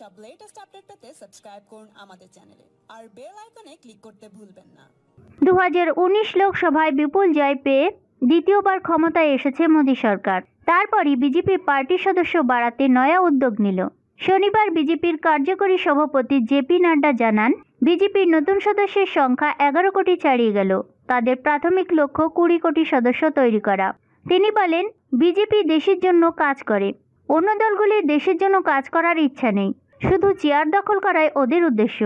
সব latest update পেতে subscribe করুন আমাদের চ্যানেলে আর বেল আইকনে ক্লিক করতে ভুলবেন না। দু হাজার উনিশ লোকসভায় বিপুল জয় পেয়ে দ্বিতীয়বার ক্ষমতায় এসেছে মোদী সরকার। তারপরই বিজেপি পার্টির সদস্য বাড়াতে নয়া উদ্যোগ নিল। শনিবার বিজেপির কার্যকরী সভাপতি জেপি নাড্ডা জানান, বিজেপির নতুন সদস্যের সংখ্যা এগারো কোটি ছাড়িয়ে গেল। তাদের প্রাথমিক লক্ষ্য কুড়ি কোটি সদস্য তৈরি করা। তিনি বলেন, বিজেপি দেশের জন্য কাজ করে। অন্য দলগুলির দেশের জন্য কাজ করার ইচ্ছা নেই। শুধু চেয়ার দখল করাই ওদের উদ্দেশ্য।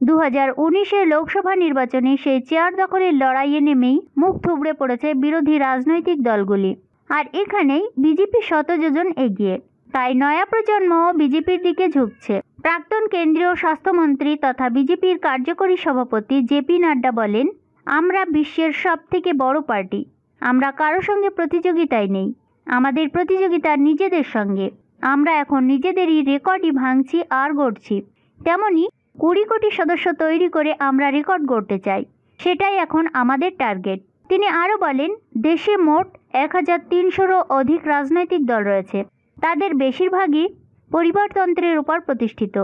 দু হাজার উনিশের লোকসভা নির্বাচনে সেই চেয়ার দখলের লড়াইয়ে নেমেই মুখ থুবড়ে পড়েছে বিরোধী রাজনৈতিক দলগুলি। আর এখানেই বিজেপি শতযোজন এগিয়ে। তাই নয়া প্রজন্ম বিজেপির দিকে ঝুঁকছে। প্রাক্তন কেন্দ্রীয় স্বাস্থ্যমন্ত্রী তথা বিজেপির কার্যকরী সভাপতি জেপি নাড্ডা বলেন, আমরা বিশ্বের সব থেকে বড় পার্টি। আমরা কারও সঙ্গে প্রতিযোগিতায় নেই। আমাদের প্রতিযোগিতা নিজেদের সঙ্গে। আমরা এখন নিজেদেরই রেকর্ডই ভাঙছি আর গড়ছি। তেমনি কুড়ি কোটি সদস্য তৈরি করে আমরা রেকর্ড গড়তে চাই। সেটাই এখন আমাদের টার্গেট। তিনি আরও বলেন, দেশে মোট এক হাজার তিনশোরও অধিক রাজনৈতিক দল রয়েছে। তাদের বেশিরভাগই পরিবারতন্ত্রের উপর প্রতিষ্ঠিত।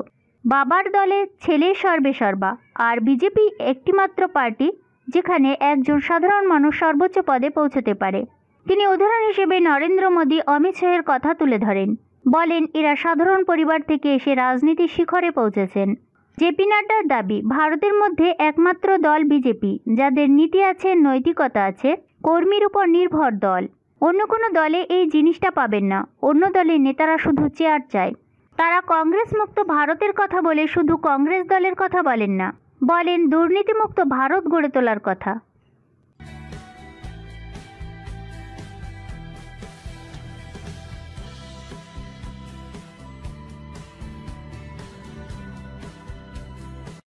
বাবার দলে ছেলে সর্বে সর্বা, আর বিজেপি একটিমাত্র পার্টি যেখানে একজন সাধারণ মানুষ সর্বোচ্চ পদে পৌঁছতে পারে। তিনি উদাহরণ হিসেবে নরেন্দ্র মোদী অমিত শাহের কথা তুলে ধরেন। বলেন, এরা সাধারণ পরিবার থেকে এসে রাজনীতির শিখরে পৌঁছেছেন। জেপি নাড্ডার দাবি, ভারতের মধ্যে একমাত্র দল বিজেপি, যাদের নীতি আছে, নৈতিকতা আছে, কর্মীর উপর নির্ভর দল। অন্য কোনো দলে এই জিনিসটা পাবেন না। অন্য দলের নেতারা শুধু চেয়ার চায়। তারা কংগ্রেস মুক্ত ভারতের কথা বলে শুধু কংগ্রেস দলের কথা বলেন না। বলেন, দুর্নীতিমুক্ত ভারত গড়ে তোলার কথা।